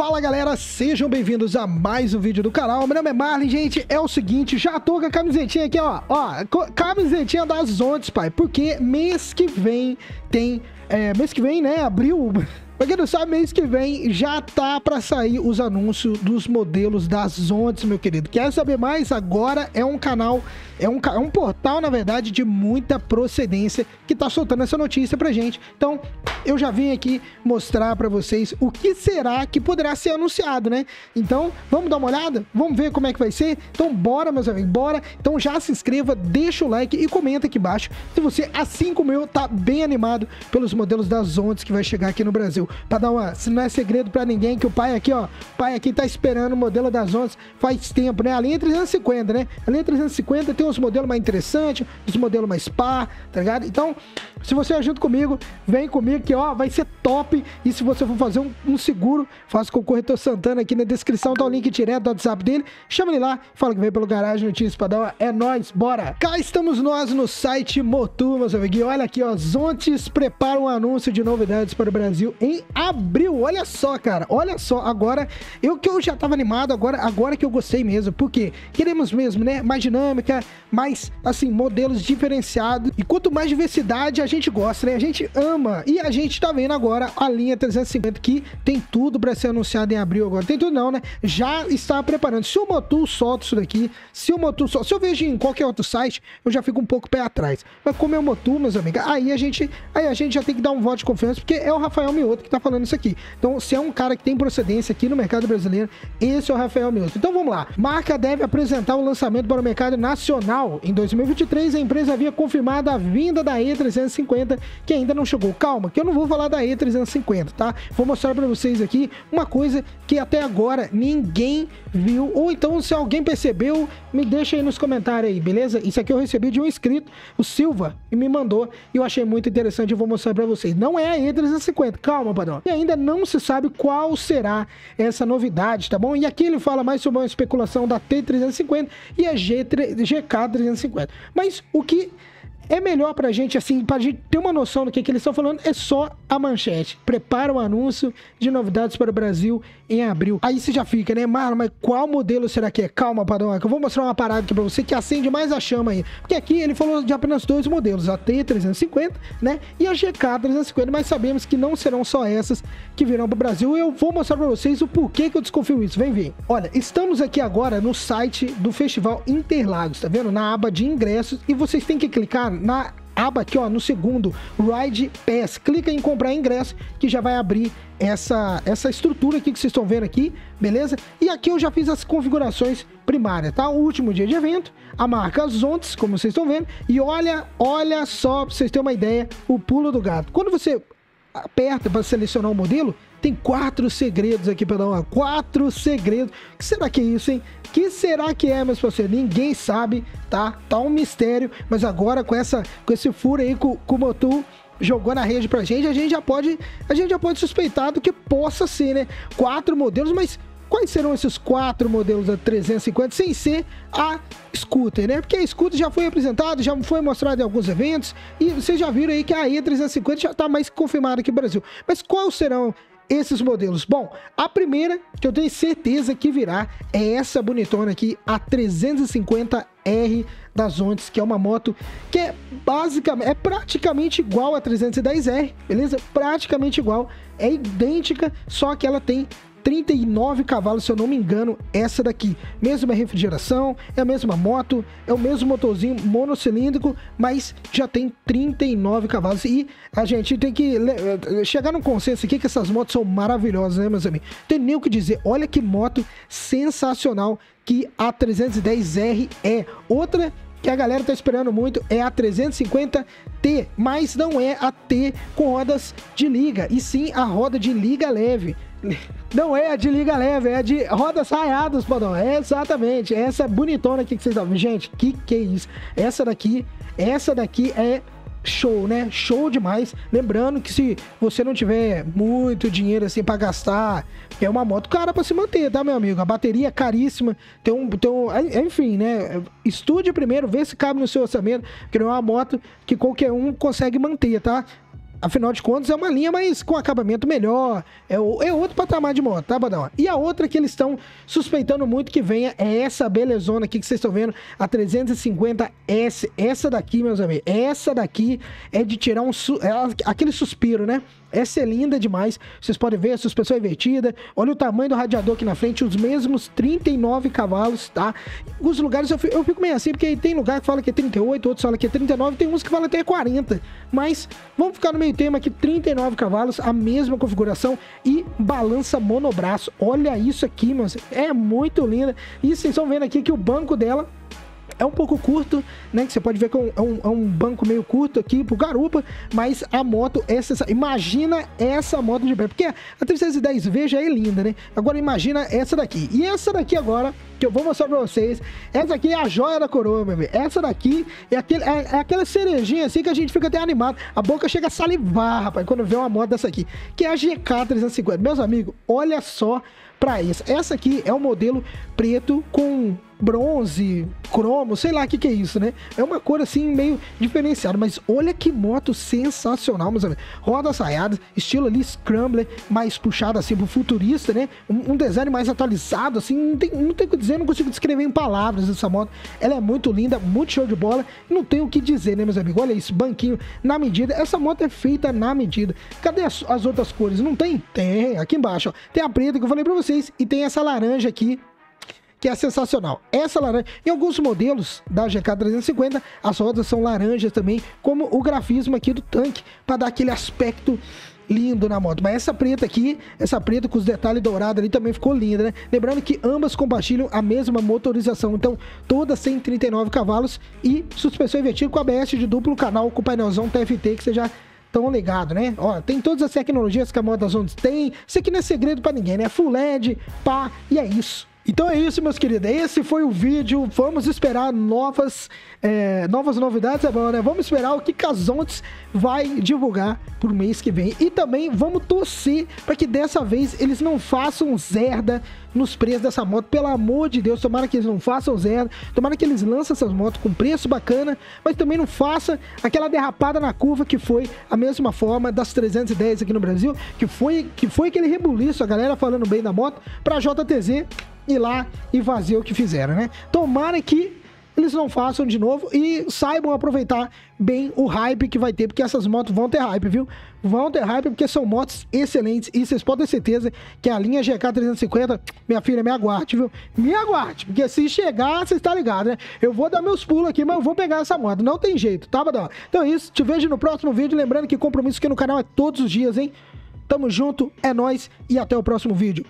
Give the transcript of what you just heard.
Fala galera, sejam bem-vindos a mais um vídeo do canal. Meu nome é Marlin, gente. É o seguinte, já tô com a camisetinha aqui, ó. Ó, camisetinha das Ontes, pai. Porque mês que vem tem. É, mês que vem, né? Abril. Pra quem não sabe, mês que vem já tá para sair os anúncios dos modelos das Ontes, meu querido. Quer saber mais? Agora é um canal, é um, é um portal, na verdade, de muita procedência que tá soltando essa notícia pra gente. Então, eu já vim aqui mostrar para vocês o que será que poderá ser anunciado, né? Então, vamos dar uma olhada? Vamos ver como é que vai ser? Então, bora, meus amigos, bora. Então, já se inscreva, deixa o like e comenta aqui embaixo se você, assim como eu, tá bem animado pelos modelos das Ontes que vai chegar aqui no Brasil para dar uma. Se não é segredo para ninguém que o pai aqui, ó, pai aqui tá esperando o modelo das ondas faz tempo, né? A linha 350, né? A linha 350 tem uns modelos mais interessantes, os modelos mais pá, tá ligado? Então, se você é junto comigo, vem comigo que, ó, vai ser top. E se você for fazer um, um seguro, faça com o corretor Santana aqui na descrição, tá o link direto do WhatsApp dele. Chama ele lá, fala que veio pelo Garagem Notícias uma. É nóis, bora! Cá estamos nós no site Motu, meus amiguinhos. Olha aqui, ó, Zontes prepara um anúncio de novidades para o Brasil em abril. Olha só, cara. Olha só. Agora, eu que eu já tava animado, agora, agora que eu gostei mesmo. Porque queremos mesmo, né? Mais dinâmica, mais, assim, modelos diferenciados. E quanto mais diversidade a gente gosta, né? A gente ama. E a gente tá vendo agora a linha 350 que tem tudo para ser anunciado em abril agora. Tem tudo não, né? Já está preparando. Se o Motul solta isso daqui, se o Motul solta, se eu vejo em qualquer outro site, eu já fico um pouco pé atrás. Mas como é o Motul, meus amigos, aí a gente, aí a gente já tem que dar um voto de confiança, porque é o Rafael Mioto que tá falando isso aqui. Então, se é um cara que tem procedência aqui no mercado brasileiro, esse é o Rafael Milton. Então, vamos lá. Marca deve apresentar o lançamento para o mercado nacional. Em 2023, a empresa havia confirmado a vinda da E350, que ainda não chegou. Calma, que eu não vou falar da E350, tá? Vou mostrar para vocês aqui uma coisa que até agora ninguém viu. Ou então, se alguém percebeu, me deixa aí nos comentários aí, beleza? Isso aqui eu recebi de um inscrito, o Silva, e me mandou. E eu achei muito interessante, eu vou mostrar para vocês. Não é a E350, calma, padrão. E ainda não se sabe qual será essa novidade, tá bom? E aqui ele fala mais sobre uma especulação da T350 e a GK350. Mas o que é melhor pra gente, assim, pra gente ter uma noção do que, que eles estão falando, é só a manchete. Prepara o um anúncio de novidades para o Brasil em abril. Aí você já fica, né, Marlon, mas qual modelo será que é? Calma, Padrão, que eu vou mostrar uma parada aqui pra você que acende mais a chama aí. Porque aqui ele falou de apenas dois modelos, a T350, né, e a GK350, mas sabemos que não serão só essas que virão pro Brasil. Eu vou mostrar pra vocês o porquê que eu desconfio isso. Vem ver. Olha, estamos aqui agora no site do Festival Interlagos, tá vendo? Na aba de ingressos e vocês têm que clicar na aba aqui, ó, no segundo, Ride Pass. Clica em comprar ingresso que já vai abrir essa, essa estrutura aqui que vocês estão vendo aqui, beleza? E aqui eu já fiz as configurações primárias, tá? O último dia de evento, a marca Zontes, como vocês estão vendo. E olha, olha só, pra vocês terem uma ideia, o pulo do gato. Quando você aperta para selecionar o modelo, tem quatro segredos aqui para dar uma. Quatro segredos. O que será que é isso, hein? que será que é, meus parceiros? Ninguém sabe, tá? Tá um mistério. Mas agora com, essa, com esse furo aí com o Motu jogou na rede pra gente, a gente já pode. A gente já pode suspeitar do que possa ser, né? Quatro modelos, mas quais serão esses quatro modelos da 350 sem ser a scooter, né? Porque a scooter já foi apresentada, já foi mostrada em alguns eventos e vocês já viram aí que a E350 já está mais confirmada aqui no Brasil. Mas quais serão esses modelos? Bom, a primeira que eu tenho certeza que virá é essa bonitona aqui, a 350R das Ontes, que é uma moto que é basicamente, é praticamente igual a 310R, beleza? Praticamente igual, é idêntica, só que ela tem 39 cavalos, se eu não me engano, essa daqui. Mesma refrigeração, é a mesma moto, é o mesmo motorzinho monocilíndrico, mas já tem 39 cavalos. E a gente tem que eh, chegar num consenso aqui que essas motos são maravilhosas, né, meus amigos? Tem nem o que dizer. Olha que moto sensacional que a 310R é. Outra que a galera tá esperando muito é a 350T, mas não é a T com rodas de liga, e sim a roda de liga leve. Não é a de liga leve, é a de rodas raiadas, padrão. É exatamente. Essa bonitona aqui que vocês estão. Gente, que que é isso? Essa daqui, essa daqui é show, né? Show demais. Lembrando que se você não tiver muito dinheiro assim para gastar, é uma moto cara para se manter, tá, meu amigo? A bateria é caríssima, tem um, tem um, enfim, né? Estude primeiro, vê se cabe no seu orçamento, que não é uma moto que qualquer um consegue manter, tá? Afinal de contas, é uma linha, mas com acabamento melhor. É, é outro patamar de moto, tá, Badão? E a outra que eles estão suspeitando muito que venha é essa belezona aqui que vocês estão vendo, a 350S. Essa daqui, meus amigos, essa daqui é de tirar um. É aquele suspiro, né? Essa é linda demais. Vocês podem ver a suspensão invertida. Olha o tamanho do radiador aqui na frente, os mesmos 39 cavalos, tá? Alguns lugares eu fico, eu fico meio assim, porque tem lugar que fala que é 38, outros falam que é 39, tem uns que falam até 40. Mas vamos ficar no meio tema aqui, 39 cavalos, a mesma configuração e balança monobraço. Olha isso aqui, mano. É muito linda. E vocês estão vendo aqui que o banco dela é um pouco curto, né? Que você pode ver que é um, é um, é um banco meio curto aqui pro garupa, mas a moto, essa, imagina essa moto de pé, porque a 310V já é linda, né? Agora imagina essa daqui. E essa daqui agora, que eu vou mostrar pra vocês, essa aqui é a joia da coroa, meu amigo. Essa daqui é, aquele, é, é aquela cerejinha assim que a gente fica até animado. A boca chega a salivar, rapaz, quando vê uma moto dessa aqui, que é a GK 350. Meus amigos, olha só pra isso. Essa aqui é o modelo preto com bronze, cromo, sei lá o que, que é isso, né? É uma cor assim meio diferenciada, mas olha que moto sensacional, meus amigos. Rodas saiadas, estilo ali Scrambler, mais puxado assim pro futurista, né? Um, um, design mais atualizado, assim, não tem, não tem o que dizer, não consigo descrever em palavras essa moto. Ela é muito linda, muito show de bola, não tem o que dizer, né, meus amigos? Olha isso, banquinho na medida. Essa moto é feita na medida. Cadê as, as outras cores? Não tem? Tem, aqui embaixo, ó. Tem a preta que eu falei pra vocês e tem essa laranja aqui que é sensacional. Essa laranja, em alguns modelos da GK350, as rodas são laranjas também, como o grafismo aqui do tanque, para dar aquele aspecto lindo na moto. Mas essa preta aqui, essa preta com os detalhes dourados ali também ficou linda, né? Lembrando que ambas compartilham a mesma motorização, então todas 139 cavalos e suspensão invertida com ABS de duplo canal com painelzão TFT que você já tão ligado, né? Ó, tem todas as tecnologias que a moto das ondas tem. Isso aqui não é segredo para ninguém, né? Full LED, pá, e é isso. Então é isso, meus queridos. Esse foi o vídeo. Vamos esperar novas, é, novas novidades, é bom, né? Vamos esperar o que Casontes vai divulgar pro mês que vem. E também vamos torcer para que dessa vez eles não façam zerda nos preços dessa moto. Pelo amor de Deus, tomara que eles não façam zerda. Tomara que eles lancem essas motos com preço bacana, mas também não faça aquela derrapada na curva que foi a mesma forma das 310 aqui no Brasil, que foi, que foi aquele rebuliço, a galera falando bem da moto, pra JTZ ir lá e fazer o que fizeram, né? Tomara que eles não façam de novo e saibam aproveitar bem o hype que vai ter, porque essas motos vão ter hype, viu? Vão ter hype porque são motos excelentes e vocês podem ter certeza que a linha GK 350, minha filha, me aguarde, viu? Me aguarde, porque se chegar, você está ligado, né? Eu vou dar meus pulos aqui, mas eu vou pegar essa moto, não tem jeito, tá, Badão? Então é isso, te vejo no próximo vídeo, lembrando que compromisso aqui no canal é todos os dias, hein? Tamo junto, é nós e até o próximo vídeo.